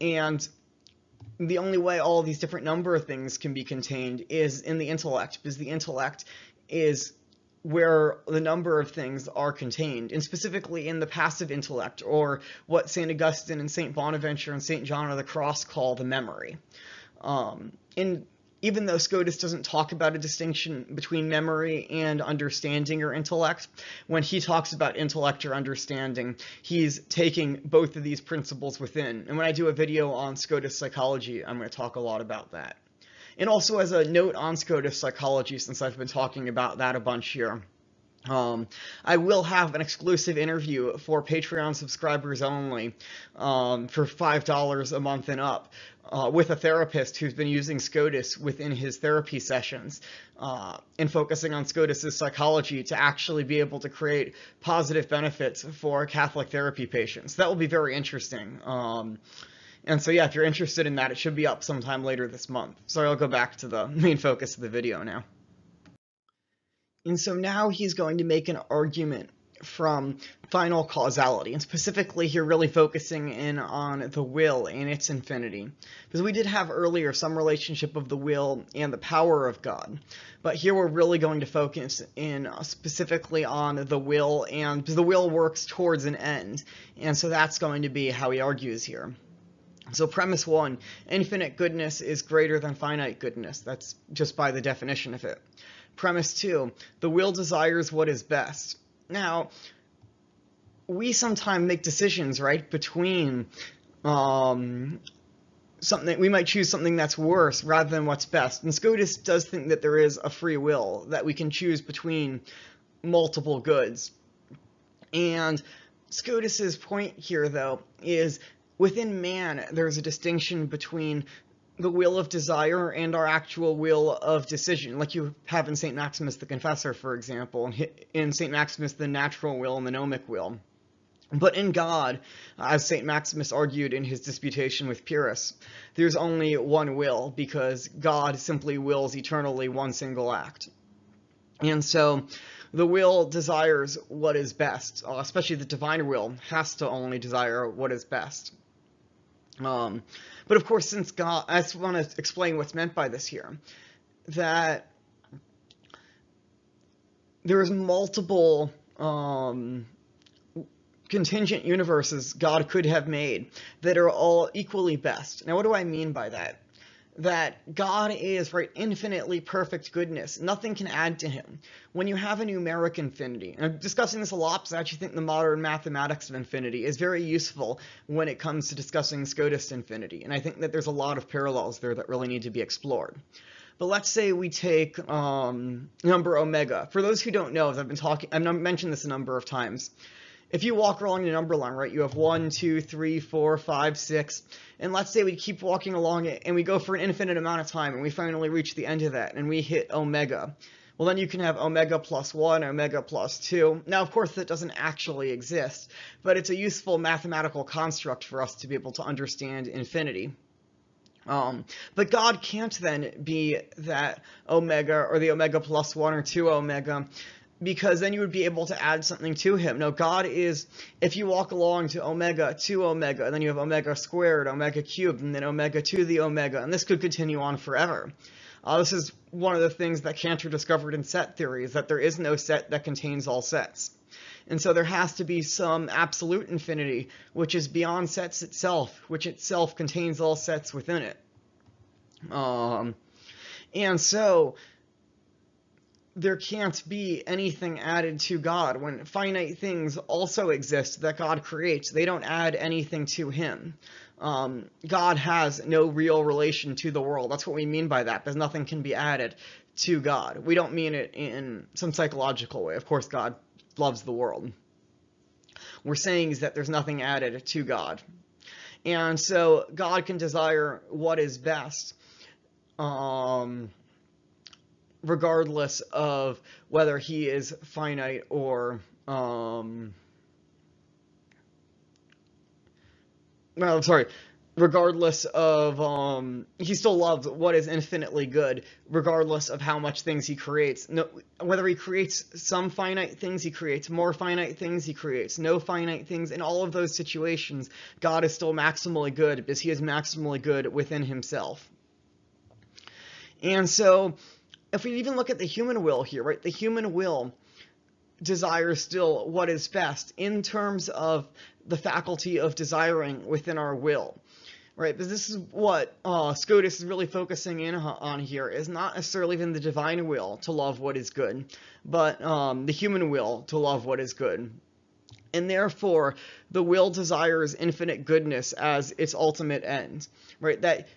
And the only way all these different number of things can be contained is in the intellect, because the intellect is where the number of things are contained, and specifically in the passive intellect, or what St. Augustine and St. Bonaventure and St. John of the Cross call the memory. Um, in even though Scotus doesn't talk about a distinction between memory and understanding or intellect, when he talks about intellect or understanding, he's taking both of these principles within. And when I do a video on Scotus psychology, I'm going to talk a lot about that. And also as a note on Scotus psychology, since I've been talking about that a bunch here, um, I will have an exclusive interview for Patreon subscribers only um, for $5 a month and up uh, with a therapist who's been using Scotus within his therapy sessions uh, and focusing on Scotus's psychology to actually be able to create positive benefits for Catholic therapy patients. That will be very interesting. Um, and so, yeah, if you're interested in that, it should be up sometime later this month. So I'll go back to the main focus of the video now. And so now he's going to make an argument from final causality, and specifically here really focusing in on the will and its infinity. Because we did have earlier some relationship of the will and the power of God, but here we're really going to focus in specifically on the will, and the will works towards an end, and so that's going to be how he argues here. So premise one, infinite goodness is greater than finite goodness. That's just by the definition of it. Premise two, the will desires what is best. Now, we sometimes make decisions, right, between um, something, we might choose something that's worse rather than what's best. And Scotus does think that there is a free will, that we can choose between multiple goods. And Scotus's point here, though, is within man, there's a distinction between the will of desire and our actual will of decision, like you have in St. Maximus the Confessor, for example, in St. Maximus the natural will and the gnomic will. But in God, as St. Maximus argued in his disputation with Pyrrhus, there's only one will, because God simply wills eternally one single act. And so the will desires what is best, uh, especially the divine will has to only desire what is best. Um, but of course, since God, I just want to explain what's meant by this here, that there's multiple um, contingent universes God could have made that are all equally best. Now, what do I mean by that? That God is, right, infinitely perfect goodness. Nothing can add to him. When you have a numeric infinity, and I'm discussing this a lot because I actually think the modern mathematics of infinity is very useful when it comes to discussing Scotus infinity, and I think that there's a lot of parallels there that really need to be explored. But let's say we take um, number omega. For those who don't know, I've been talking, I've mentioned this a number of times, if you walk along the number line, right, you have one, two, three, four, five, six, and let's say we keep walking along it and we go for an infinite amount of time and we finally reach the end of that and we hit omega. Well, then you can have omega plus 1, omega plus 2. Now, of course, that doesn't actually exist, but it's a useful mathematical construct for us to be able to understand infinity. Um, but God can't then be that omega or the omega plus 1 or 2 omega because then you would be able to add something to him. No, God is, if you walk along to omega, to omega, and then you have omega squared, omega cubed, and then omega to the omega, and this could continue on forever. Uh, this is one of the things that Cantor discovered in set theory, is that there is no set that contains all sets. And so there has to be some absolute infinity, which is beyond sets itself, which itself contains all sets within it. Um, and so there can't be anything added to God. When finite things also exist that God creates, they don't add anything to him. Um, God has no real relation to the world. That's what we mean by that, because nothing can be added to God. We don't mean it in some psychological way. Of course, God loves the world. We're saying is that there's nothing added to God. And so God can desire what is best. Um, regardless of whether he is finite or um, well, I'm sorry, regardless of um, he still loves what is infinitely good, regardless of how much things he creates. No, whether he creates some finite things, he creates more finite things, he creates no finite things. In all of those situations, God is still maximally good because he is maximally good within himself. And so if we even look at the human will here, right, the human will desires still what is best in terms of the faculty of desiring within our will. Right, but this is what uh, Scotus is really focusing in on here, is not necessarily even the divine will to love what is good, but um, the human will to love what is good. And therefore, the will desires infinite goodness as its ultimate end, right? That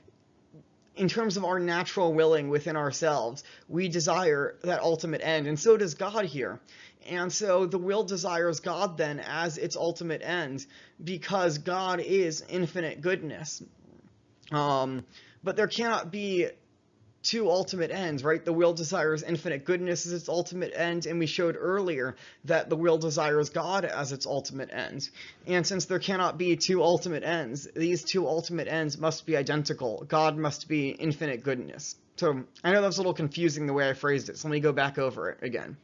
in terms of our natural willing within ourselves, we desire that ultimate end, and so does God here. And so the will desires God then as its ultimate end because God is infinite goodness. Um, but there cannot be two ultimate ends, right? The will desires infinite goodness as its ultimate end, and we showed earlier that the will desires God as its ultimate end. And since there cannot be two ultimate ends, these two ultimate ends must be identical. God must be infinite goodness. So I know that was a little confusing the way I phrased it, so let me go back over it again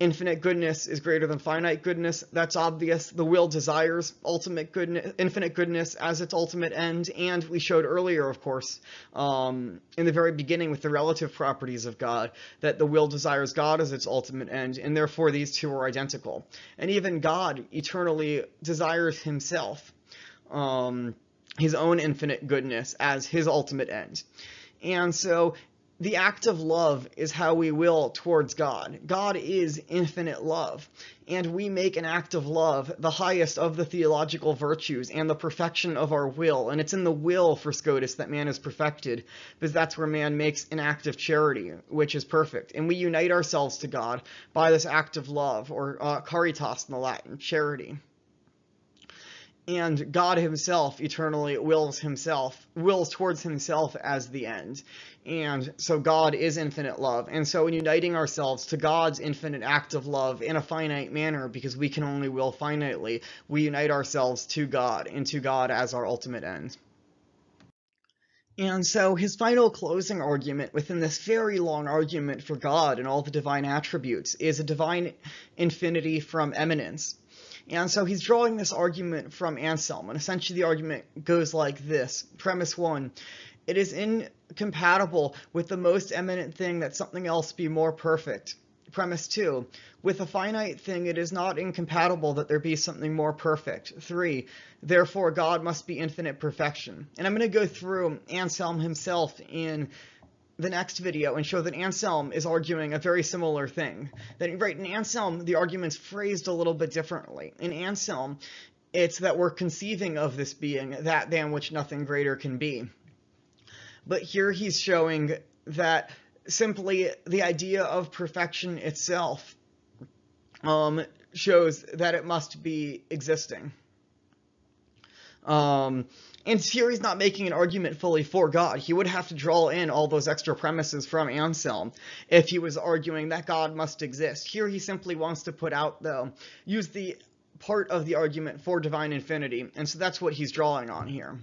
infinite goodness is greater than finite goodness. That's obvious. The will desires ultimate goodness, infinite goodness as its ultimate end. And we showed earlier, of course, um, in the very beginning with the relative properties of God, that the will desires God as its ultimate end, and therefore these two are identical. And even God eternally desires himself, um, his own infinite goodness as his ultimate end. And so the act of love is how we will towards God. God is infinite love, and we make an act of love the highest of the theological virtues and the perfection of our will. And it's in the will for Scotus that man is perfected, because that's where man makes an act of charity, which is perfect. And we unite ourselves to God by this act of love, or uh, caritas in the Latin, charity and God himself eternally wills himself, wills towards himself as the end. And so God is infinite love. And so in uniting ourselves to God's infinite act of love in a finite manner, because we can only will finitely, we unite ourselves to God and to God as our ultimate end. And so his final closing argument within this very long argument for God and all the divine attributes is a divine infinity from eminence. And so he's drawing this argument from Anselm, and essentially the argument goes like this. Premise one, it is incompatible with the most eminent thing that something else be more perfect. Premise two, with a finite thing it is not incompatible that there be something more perfect. Three, therefore God must be infinite perfection. And I'm going to go through Anselm himself in the next video and show that Anselm is arguing a very similar thing. That right in Anselm, the argument's phrased a little bit differently. In Anselm, it's that we're conceiving of this being, that than which nothing greater can be. But here he's showing that simply the idea of perfection itself um, shows that it must be existing. Um, and here he's not making an argument fully for God. He would have to draw in all those extra premises from Anselm if he was arguing that God must exist. Here he simply wants to put out, though, use the part of the argument for divine infinity, and so that's what he's drawing on here.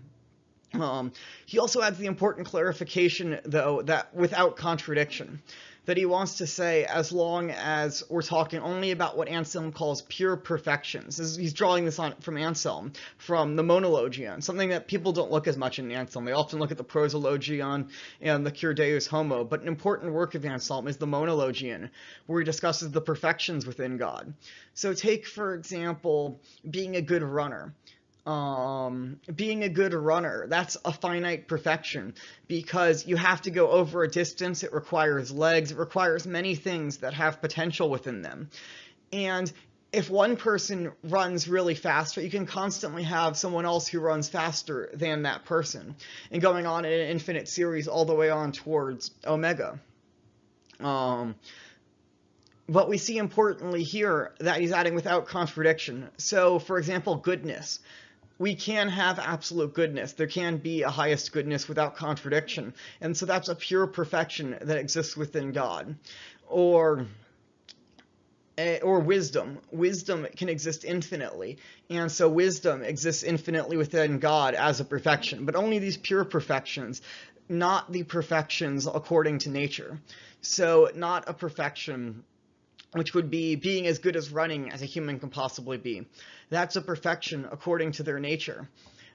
Um, he also adds the important clarification, though, that without contradiction that he wants to say as long as we're talking only about what Anselm calls pure perfections. He's drawing this on from Anselm, from the Monologion, something that people don't look as much in Anselm. They often look at the Prosologion and the Cur Deus Homo, but an important work of Anselm is the Monologion, where he discusses the perfections within God. So take, for example, being a good runner um, being a good runner. That's a finite perfection because you have to go over a distance. It requires legs. It requires many things that have potential within them. And if one person runs really fast, you can constantly have someone else who runs faster than that person, and going on in an infinite series all the way on towards Omega. Um, but we see importantly here that he's adding without contradiction. So, for example, goodness we can have absolute goodness. There can be a highest goodness without contradiction. And so that's a pure perfection that exists within God. Or eh, or wisdom. Wisdom can exist infinitely. And so wisdom exists infinitely within God as a perfection, but only these pure perfections, not the perfections according to nature. So not a perfection which would be being as good as running as a human can possibly be. That's a perfection according to their nature.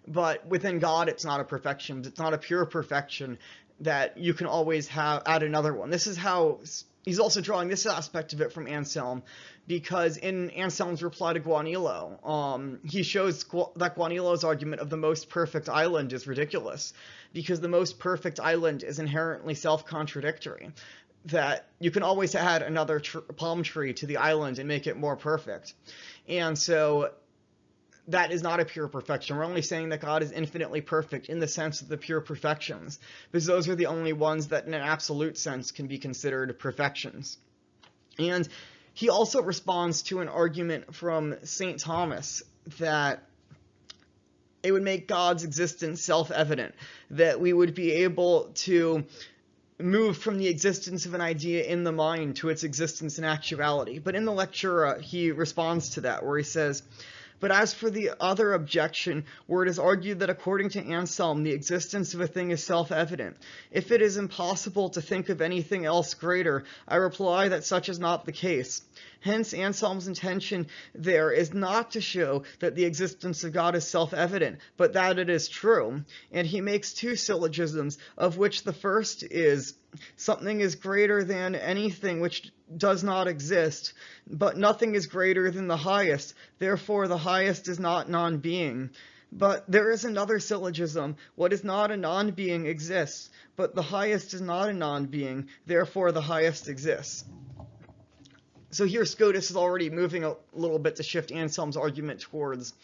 But within God, it's not a perfection. It's not a pure perfection that you can always have add another one. This is how he's also drawing this aspect of it from Anselm, because in Anselm's reply to Gaunilo, um, he shows that Gaunilo's argument of the most perfect island is ridiculous, because the most perfect island is inherently self-contradictory that you can always add another tr palm tree to the island and make it more perfect. And so that is not a pure perfection. We're only saying that God is infinitely perfect in the sense of the pure perfections, because those are the only ones that in an absolute sense can be considered perfections. And he also responds to an argument from St. Thomas that it would make God's existence self-evident, that we would be able to move from the existence of an idea in the mind to its existence in actuality. But in the lecture, uh, he responds to that, where he says, but as for the other objection, where it is argued that according to Anselm, the existence of a thing is self-evident, if it is impossible to think of anything else greater, I reply that such is not the case. Hence, Anselm's intention there is not to show that the existence of God is self-evident, but that it is true. And he makes two syllogisms, of which the first is, something is greater than anything which does not exist, but nothing is greater than the highest, therefore the highest is not non-being. But there is another syllogism. What is not a non-being exists, but the highest is not a non-being, therefore the highest exists. So here Scotus is already moving a little bit to shift Anselm's argument towards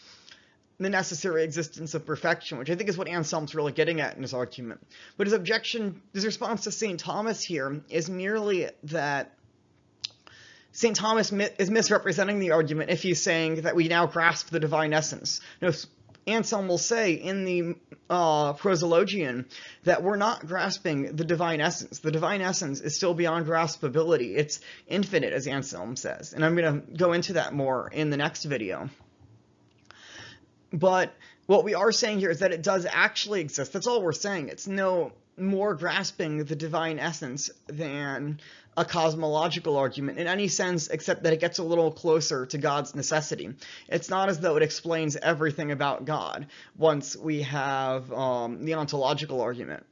the necessary existence of perfection, which I think is what Anselm's really getting at in his argument. But his objection, his response to St. Thomas here is merely that St. Thomas is misrepresenting the argument if he's saying that we now grasp the divine essence. No, Anselm will say in the uh, Prosologion that we're not grasping the divine essence. The divine essence is still beyond graspability. It's infinite, as Anselm says. And I'm going to go into that more in the next video. But what we are saying here is that it does actually exist. That's all we're saying. It's no more grasping the divine essence than a cosmological argument in any sense except that it gets a little closer to God's necessity. It's not as though it explains everything about God once we have um, the ontological argument.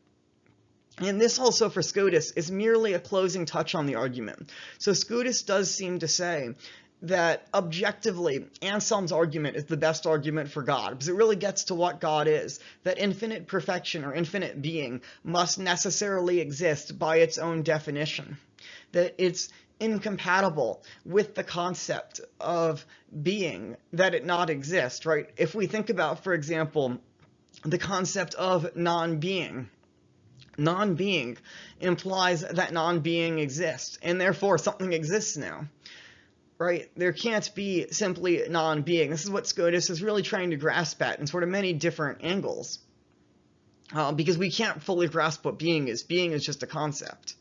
And this also for Scotus is merely a closing touch on the argument. So Scotus does seem to say that objectively, Anselm's argument is the best argument for God, because it really gets to what God is, that infinite perfection or infinite being must necessarily exist by its own definition, that it's incompatible with the concept of being, that it not exist, right? If we think about, for example, the concept of non-being, non-being implies that non-being exists, and therefore something exists now right? There can't be simply non-being. This is what Scotus is really trying to grasp at in sort of many different angles. Uh, because we can't fully grasp what being is. Being is just a concept.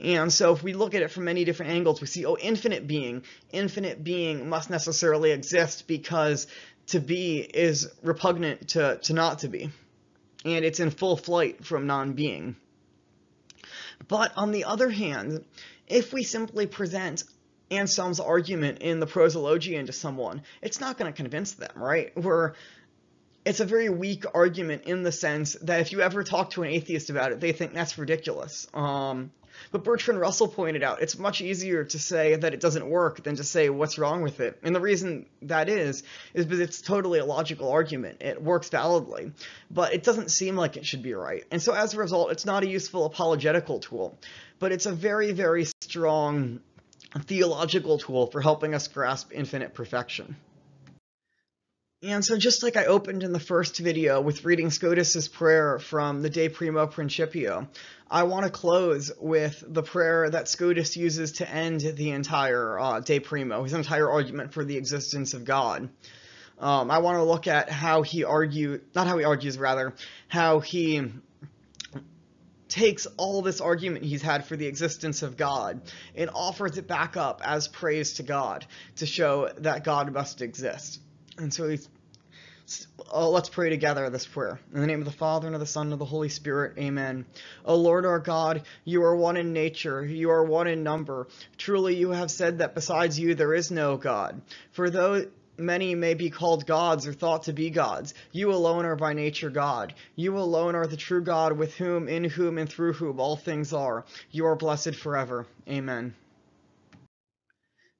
And so if we look at it from many different angles, we see, oh, infinite being. Infinite being must necessarily exist because to be is repugnant to, to not to be. And it's in full flight from non-being. But on the other hand, if we simply present Anselm's argument in the prosologian to someone, it's not going to convince them, right? We're it's a very weak argument in the sense that if you ever talk to an atheist about it, they think that's ridiculous. Um, but Bertrand Russell pointed out it's much easier to say that it doesn't work than to say what's wrong with it. And the reason that is, is because it's totally a logical argument. It works validly, but it doesn't seem like it should be right. And so as a result, it's not a useful apologetical tool, but it's a very, very strong theological tool for helping us grasp infinite perfection. And so just like I opened in the first video with reading Scotus's prayer from the De Primo Principio, I want to close with the prayer that Scotus uses to end the entire uh, De Primo, his entire argument for the existence of God. Um, I want to look at how he argues, not how he argues, rather, how he takes all this argument he's had for the existence of God and offers it back up as praise to God to show that God must exist. And so he's, oh, let's pray together this prayer. In the name of the Father, and of the Son, and of the Holy Spirit, amen. O Lord our God, you are one in nature, you are one in number. Truly you have said that besides you there is no God. For though many may be called gods or thought to be gods. You alone are by nature God. You alone are the true God with whom, in whom, and through whom all things are. You are blessed forever. Amen.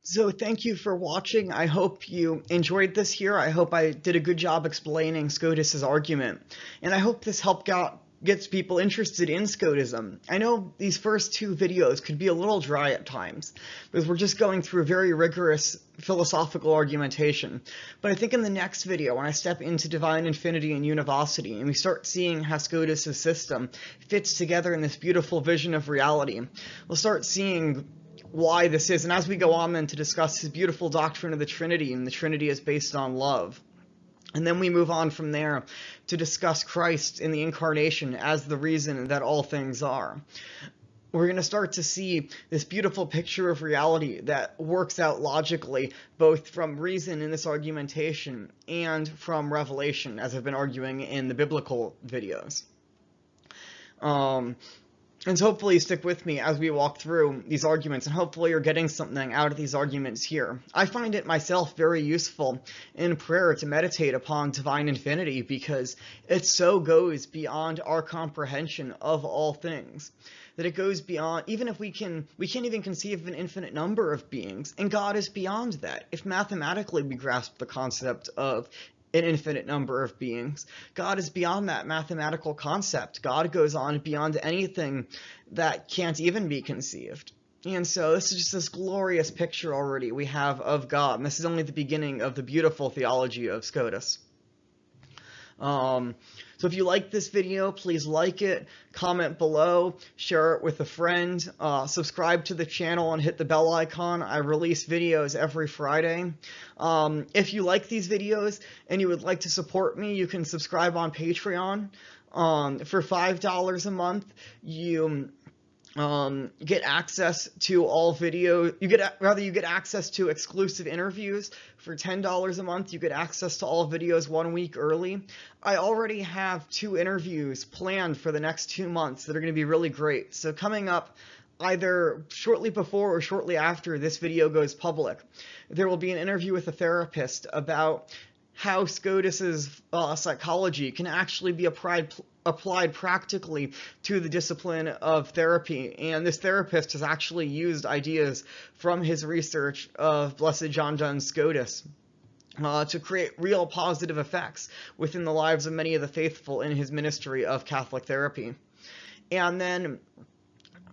So thank you for watching. I hope you enjoyed this here. I hope I did a good job explaining Scotus's argument. And I hope this helped out gets people interested in Scotism. I know these first two videos could be a little dry at times, because we're just going through a very rigorous philosophical argumentation. But I think in the next video, when I step into divine infinity and univocity, and we start seeing how Scotus's system fits together in this beautiful vision of reality, we'll start seeing why this is. And as we go on then to discuss his beautiful doctrine of the Trinity, and the Trinity is based on love. And then we move on from there to discuss Christ in the incarnation as the reason that all things are. We're going to start to see this beautiful picture of reality that works out logically, both from reason in this argumentation and from revelation, as I've been arguing in the biblical videos. Um, and so hopefully stick with me as we walk through these arguments, and hopefully you're getting something out of these arguments here. I find it myself very useful in prayer to meditate upon divine infinity because it so goes beyond our comprehension of all things that it goes beyond even if we can we can't even conceive of an infinite number of beings and god is beyond that if mathematically we grasp the concept of an infinite number of beings. God is beyond that mathematical concept. God goes on beyond anything that can't even be conceived. And so this is just this glorious picture already we have of God. And this is only the beginning of the beautiful theology of Scotus. Um, so if you like this video, please like it, comment below, share it with a friend, uh, subscribe to the channel and hit the bell icon. I release videos every Friday. Um, if you like these videos and you would like to support me, you can subscribe on Patreon. Um, for $5 a month, you um, get access to all video. You get rather you get access to exclusive interviews for ten dollars a month. You get access to all videos one week early. I already have two interviews planned for the next two months that are going to be really great. So coming up either shortly before or shortly after this video goes public, there will be an interview with a therapist about how Scotus's uh, psychology can actually be applied applied practically to the discipline of therapy. And this therapist has actually used ideas from his research of Blessed John Duns Scotus. Uh, to create real positive effects within the lives of many of the faithful in his ministry of Catholic therapy. And then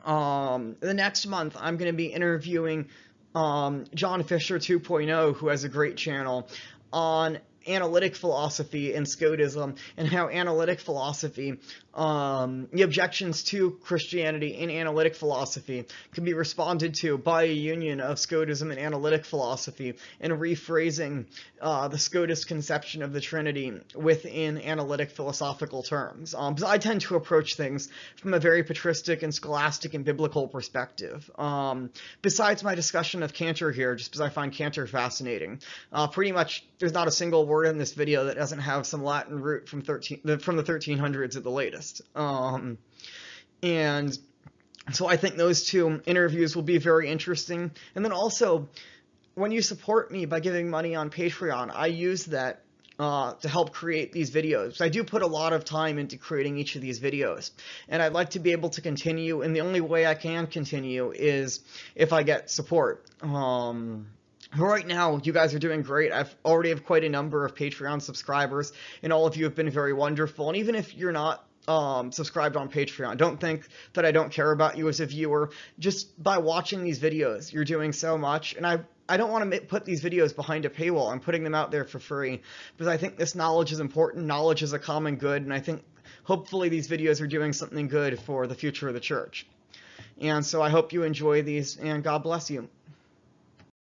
um, the next month, I'm going to be interviewing um, John Fisher 2.0, who has a great channel, on analytic philosophy and Scotism and how analytic philosophy, um, the objections to Christianity in analytic philosophy can be responded to by a union of Scotism and analytic philosophy and rephrasing uh, the Scotist conception of the Trinity within analytic philosophical terms. Um, I tend to approach things from a very patristic and scholastic and biblical perspective. Um, besides my discussion of Cantor here, just because I find Cantor fascinating, uh, pretty much there's not a single word in this video that doesn't have some Latin root from 13 from the 1300s at the latest. Um, and so I think those two interviews will be very interesting. And then also, when you support me by giving money on Patreon, I use that uh, to help create these videos. I do put a lot of time into creating each of these videos, and I'd like to be able to continue, and the only way I can continue is if I get support. Um, Right now, you guys are doing great. I've already have quite a number of Patreon subscribers, and all of you have been very wonderful. And even if you're not um, subscribed on Patreon. Don't think that I don't care about you as a viewer. Just by watching these videos, you're doing so much. And I, I don't want to put these videos behind a paywall. I'm putting them out there for free because I think this knowledge is important. Knowledge is a common good. And I think hopefully these videos are doing something good for the future of the church. And so I hope you enjoy these and God bless you.